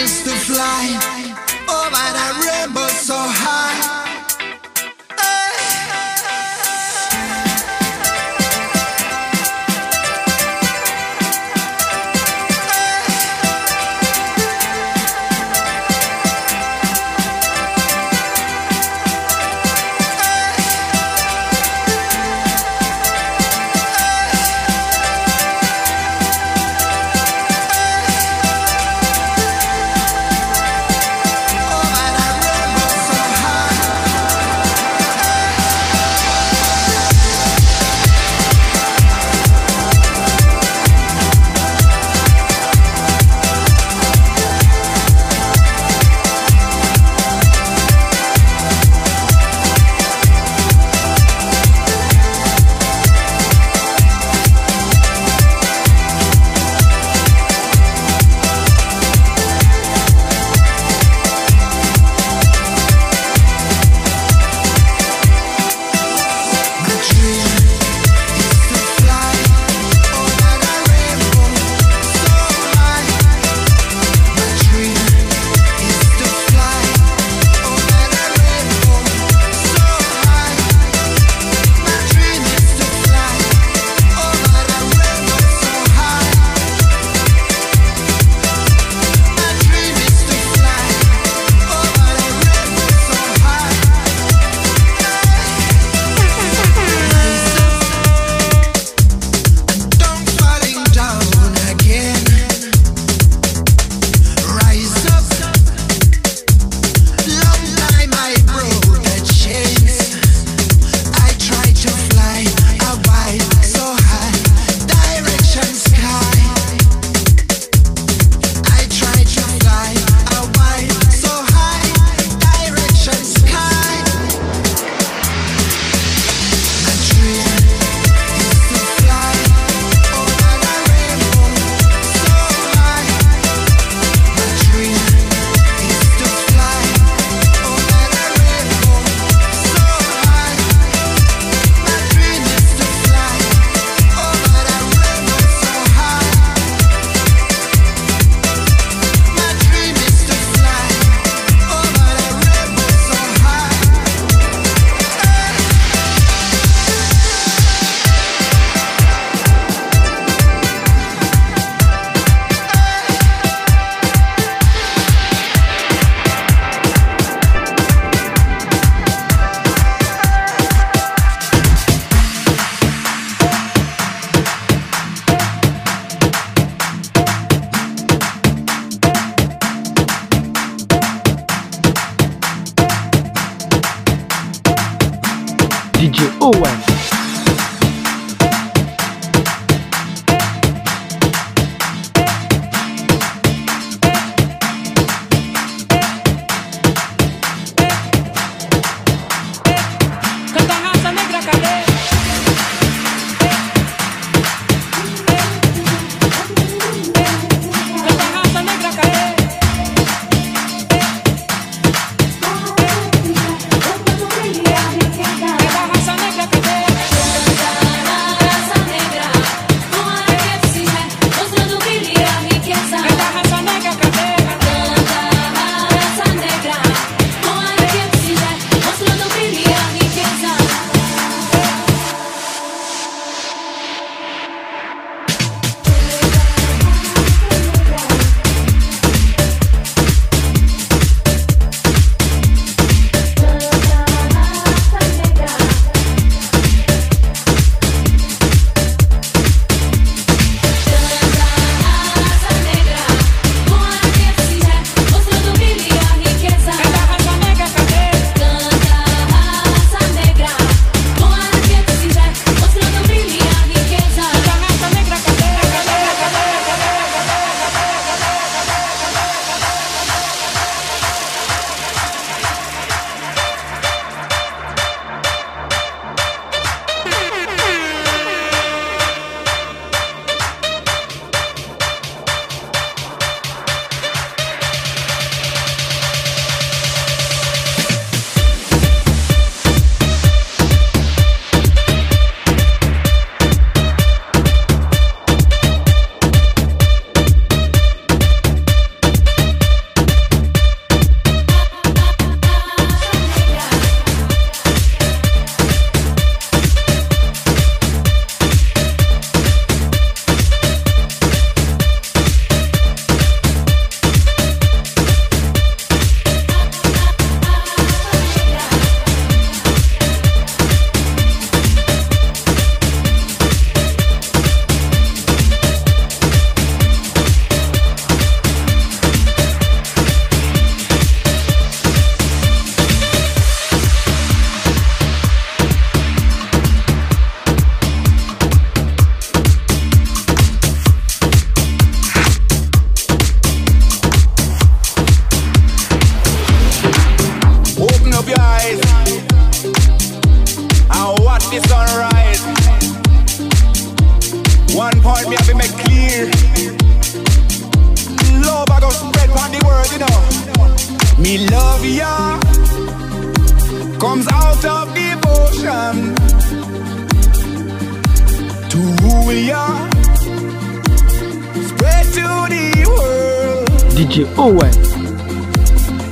miss Fly.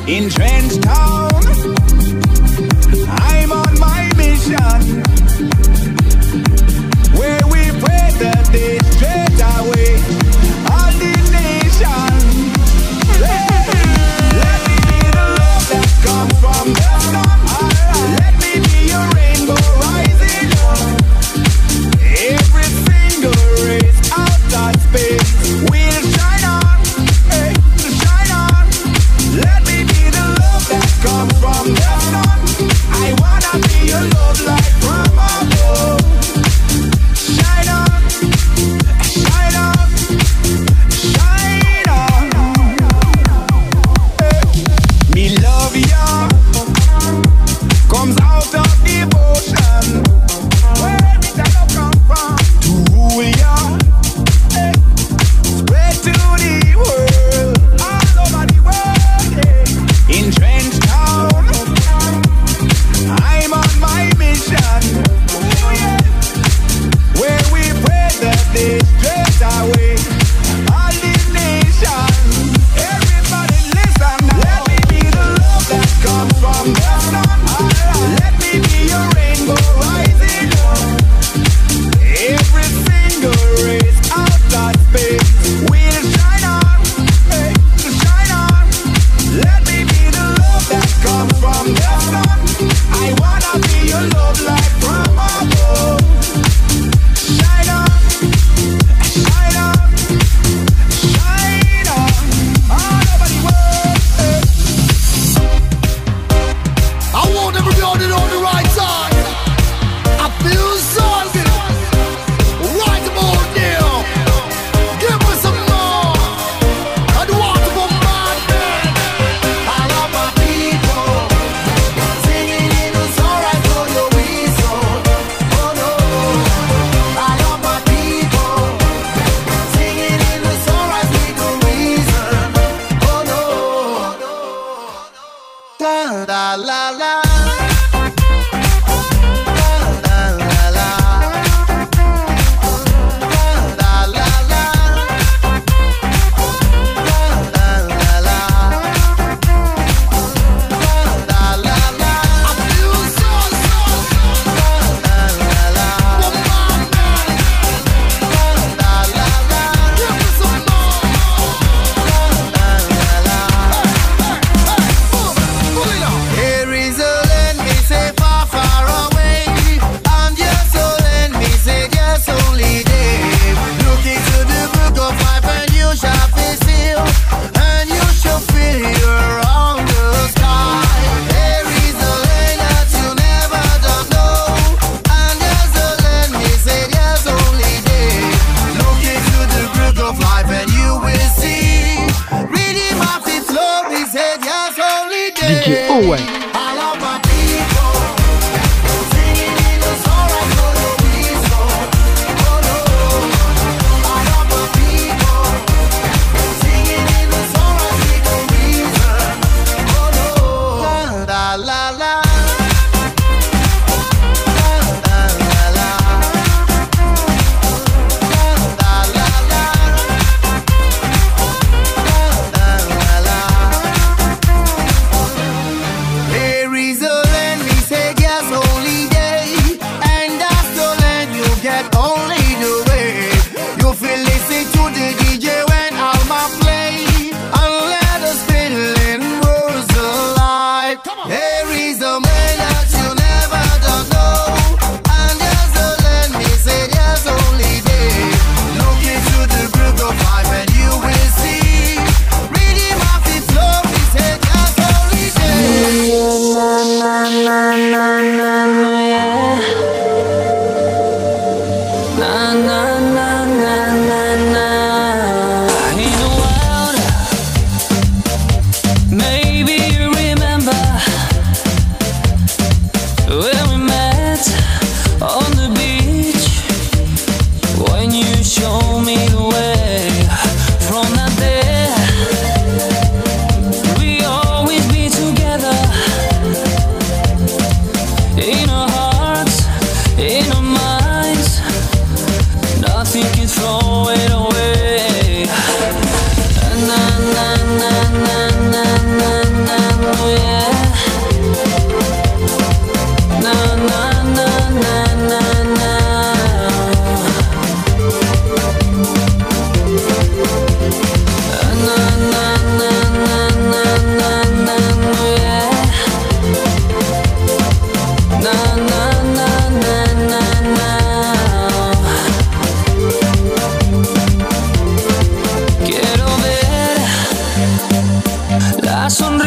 In Trench Town, I'm on my mission.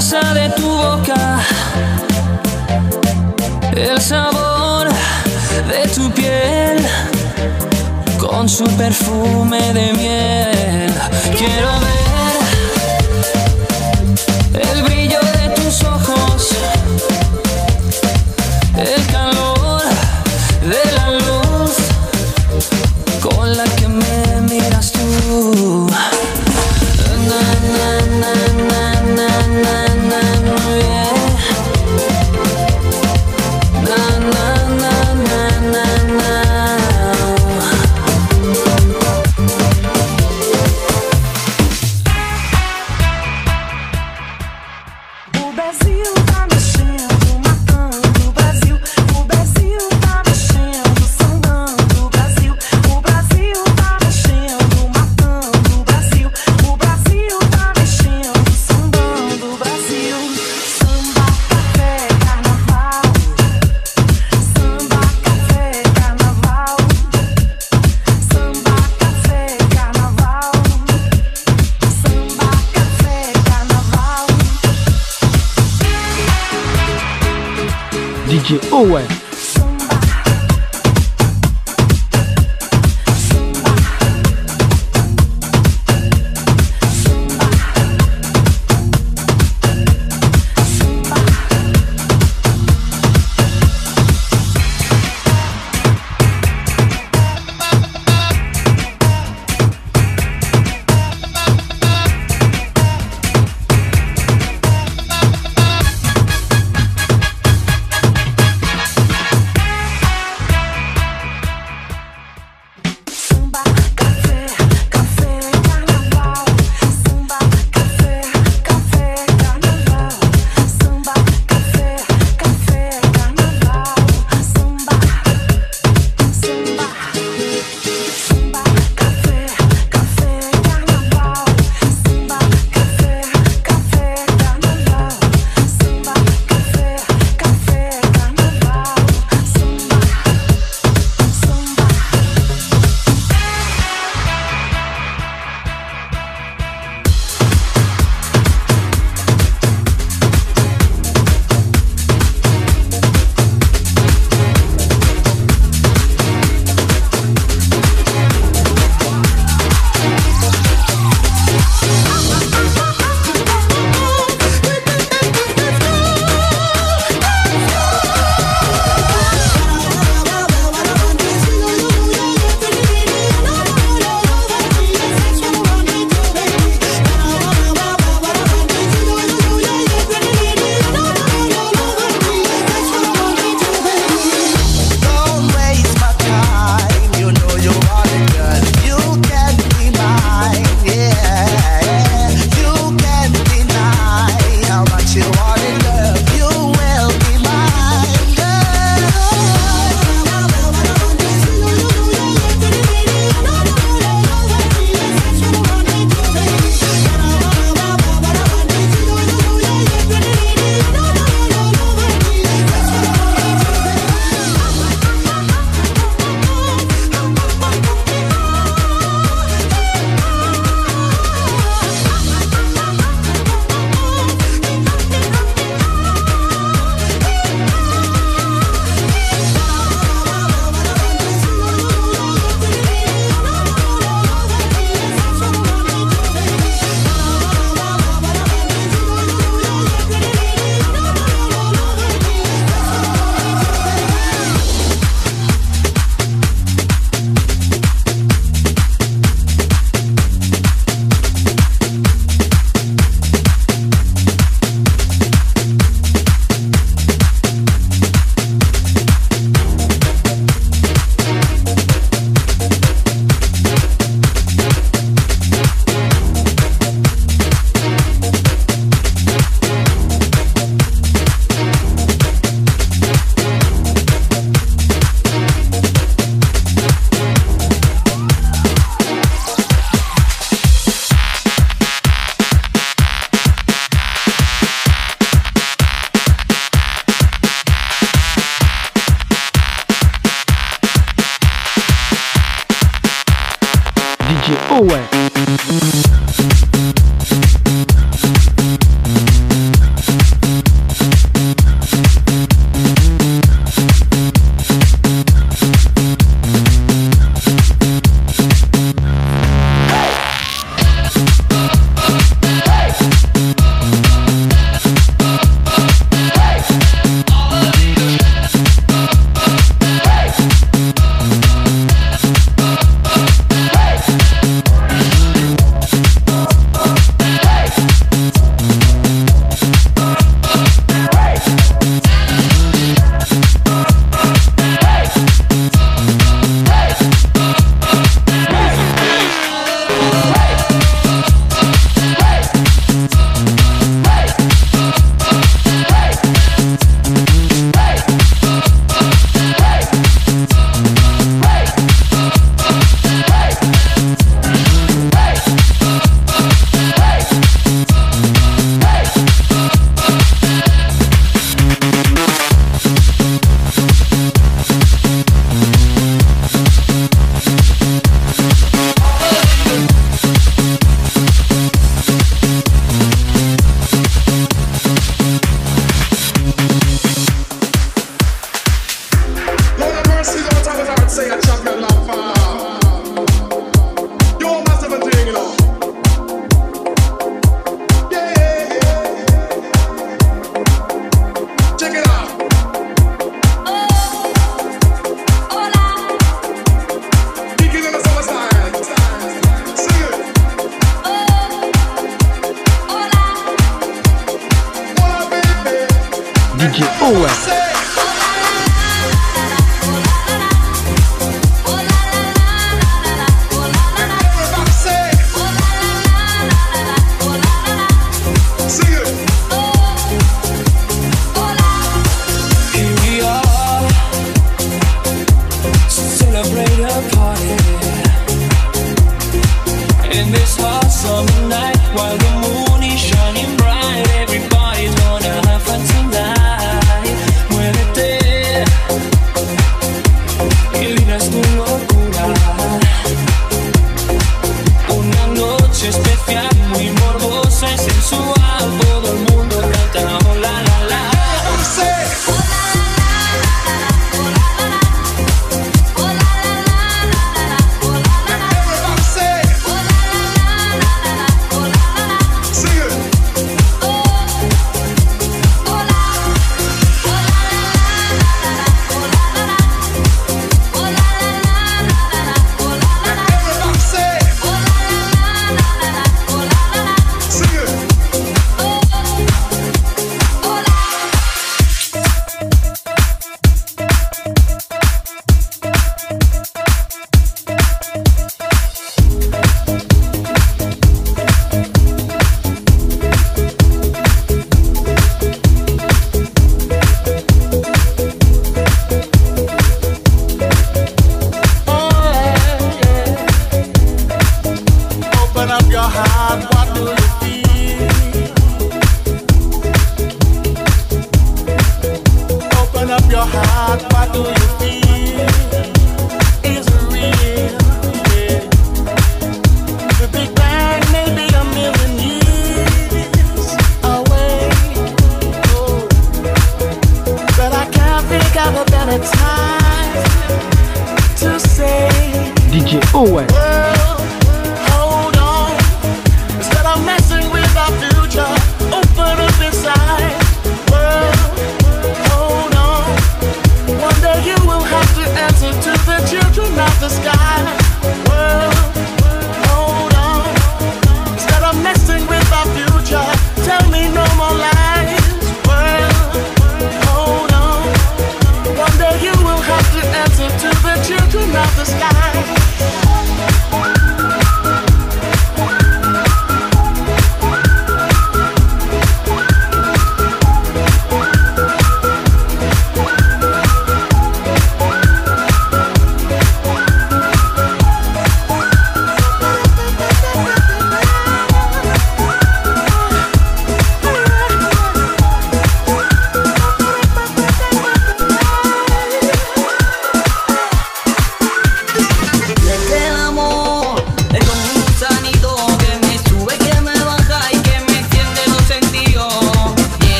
de tu boca, el sabor de tu piel, con su perfume de miel. Quiero ver.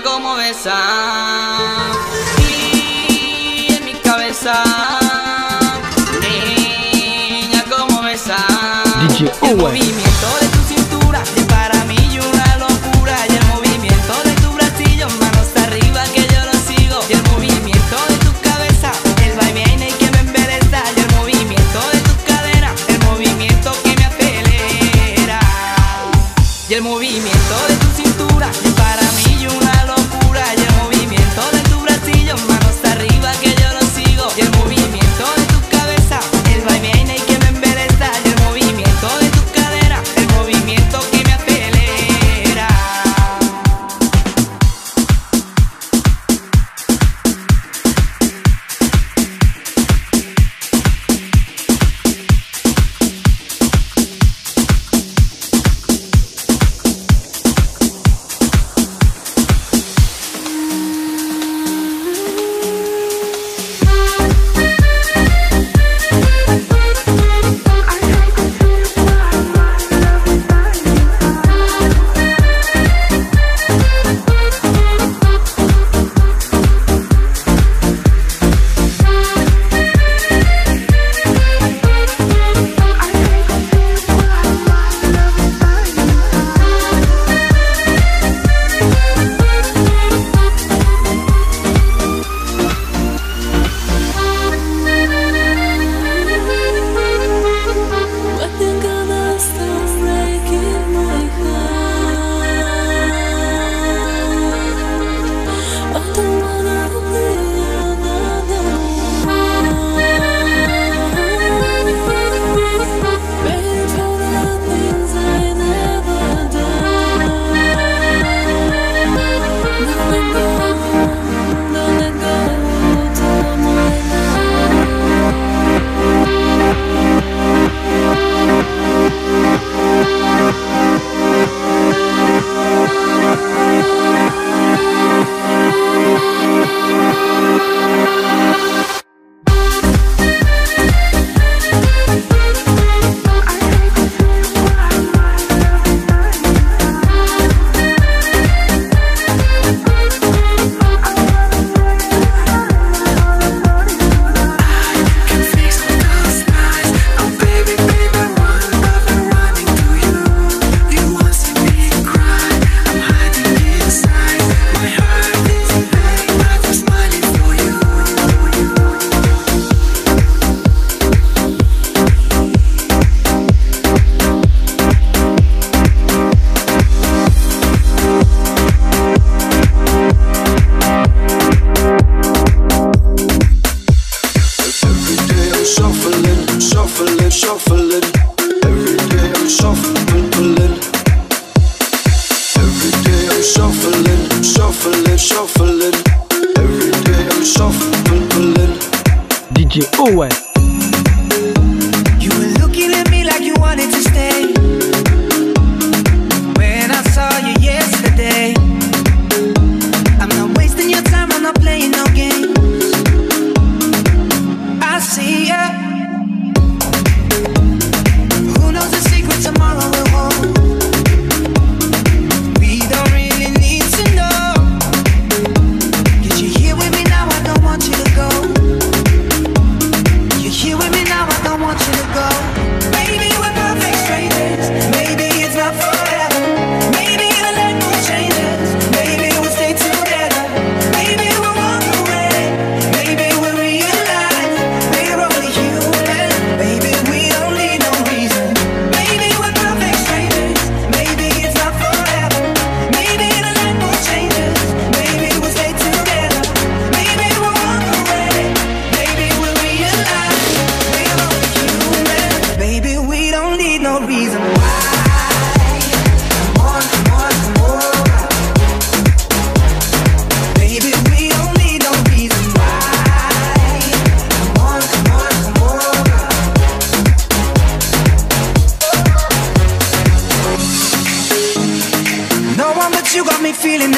gusta cómo besa. Y en mi cabeza niña cómo besa. El movimiento de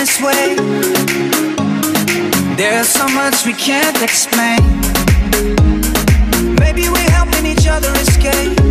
this way. There's so much we can't explain. Maybe we're helping each other escape.